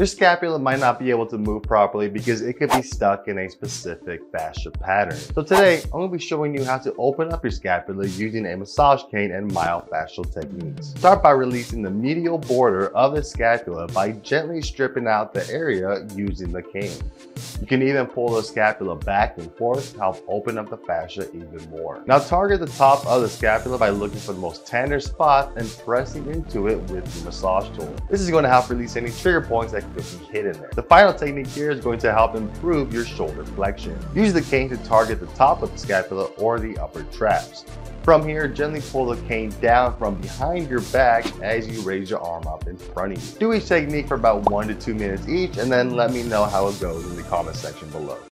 Your scapula might not be able to move properly because it could be stuck in a specific fascia pattern. So today, I'm going to be showing you how to open up your scapula using a massage cane and myofascial techniques. Start by releasing the medial border of the scapula by gently stripping out the area using the cane. You can even pull the scapula back and forth to help open up the fascia even more. Now target the top of the scapula by looking for the most tender spot and pressing into it with the massage tool. This is going to help release any trigger points that could be hidden there. The final technique here is going to help improve your shoulder flexion. Use the cane to target the top of the scapula or the upper traps. From here, gently pull the cane down from behind your back as you raise your arm up in front of you. Do each technique for about one to two minutes each and then let me know how it goes in the comment section below.